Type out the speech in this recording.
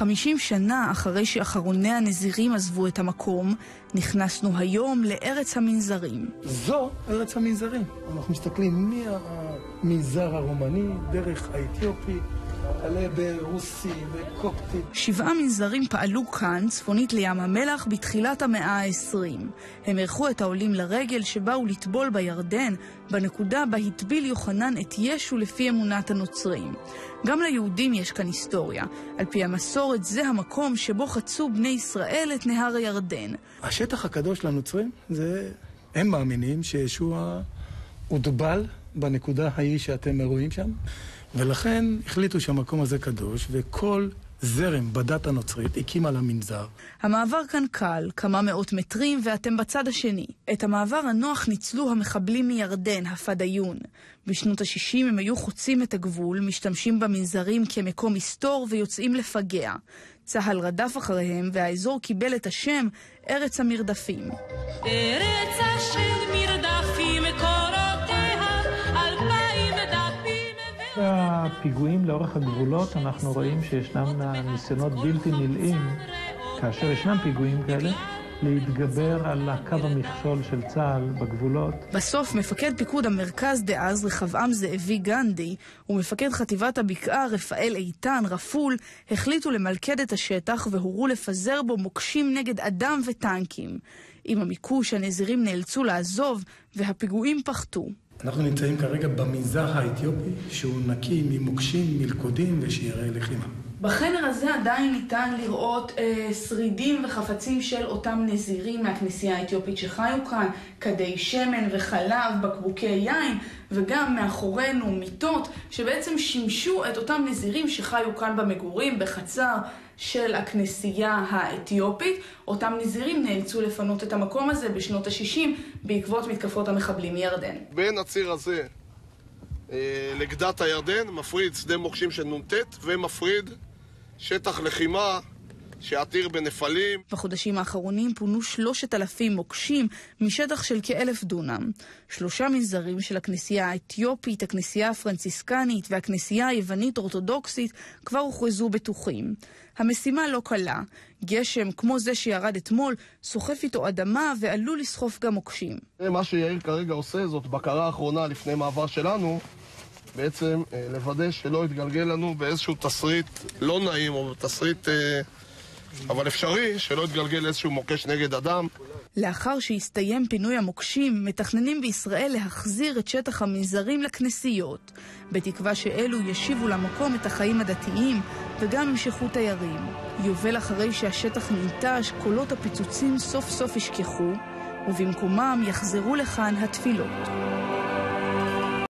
חמישים שנה אחרי שאחרוני הנזירים עזבו את המקום, נכנסנו היום לארץ המנזרים. זו ארץ המנזרים. אנחנו מסתכלים מהמנזר הרומני, דרך האתיופי, עלה ברוסי וקופטי. שבעה מנזרים פעלו כאן, צפונית לים המלח, בתחילת המאה ה-20. הם אירחו את העולים לרגל שבאו לטבול בירדן, בנקודה בה הטביל יוחנן את ישו לפי אמונת הנוצרים. גם ליהודים יש כאן היסטוריה. על פי המסורת זה המקום שבו חצו בני ישראל את נהר הירדן. השטח הקדוש לנוצרים זה... הם מאמינים שישוע הוטבל בנקודה ההיא שאתם רואים שם. ולכן החליטו שהמקום הזה קדוש, וכל זרם בדת הנוצרית הקים על המנזר. המעבר כאן קל, כמה מאות מטרים, ואתם בצד השני. את המעבר הנוח ניצלו המחבלים מירדן, הפדאיון. בשנות ה-60 הם היו חוצים את הגבול, משתמשים במנזרים כמקום מסתור ויוצאים לפגע. צה"ל רדף אחריהם, והאזור קיבל את השם ארץ המרדפים. ארץ השם מרדפים הפיגועים לאורך הגבולות, אנחנו רואים שישנם ניסיונות בלתי נלאים, כאשר ישנם פיגועים כאלה, להתגבר על הקו המכשול של צה"ל בגבולות. בסוף מפקד פיקוד המרכז דאז, רחבעם זאבי גנדי, ומפקד חטיבת הבקעה, רפאל איתן, רפול, החליטו למלכד את השטח והורו לפזר בו מוקשים נגד אדם וטנקים. עם המיקוש הנזירים נאלצו לעזוב, והפיגועים פחתו. אנחנו נמצאים כרגע במנזר האתיופי, שהוא נקי ממוקשים, מלכודים ושיירי לחימה. בחדר הזה עדיין ניתן לראות אה, שרידים וחפצים של אותם נזירים מהכנסייה האתיופית שחיו כאן, כדי שמן וחלב, בקבוקי יין, וגם מאחורינו מיטות שבעצם שימשו את אותם נזירים שחיו כאן במגורים, בחצר של הכנסייה האתיופית. אותם נזירים נאלצו לפנות את המקום הזה בשנות ה-60 בעקבות מתקפות המחבלים מירדן. בין הציר הזה אה, לגדת הירדן מפריד שדה מוקשים של נ"ט ומפריד שטח לחימה שעתיר בנפלים. בחודשים האחרונים פונו שלושת אלפים מוקשים משטח של כאלף דונם. שלושה מנזרים של הכנסייה האתיופית, הכנסייה הפרנציסקנית והכנסייה היוונית-אורתודוקסית כבר הוכרזו בטוחים. המשימה לא קלה. גשם כמו זה שירד אתמול סוחף איתו אדמה ועלול לסחוף גם מוקשים. מה שיאיר כרגע עושה זאת בקרה האחרונה לפני מעבר שלנו בעצם אה, לוודא שלא יתגלגל לנו באיזשהו תסריט לא נעים או תסריט אה, אבל אפשרי שלא יתגלגל איזשהו מוקש נגד אדם. לאחר שהסתיים פינוי המוקשים, מתכננים בישראל להחזיר את שטח המנזרים לכנסיות, בתקווה שאלו ישיבו למקום את החיים הדתיים וגם ימשכו תיירים. יובל אחרי שהשטח ננטש, קולות הפיצוצים סוף סוף ישכחו, ובמקומם יחזרו לכאן התפילות.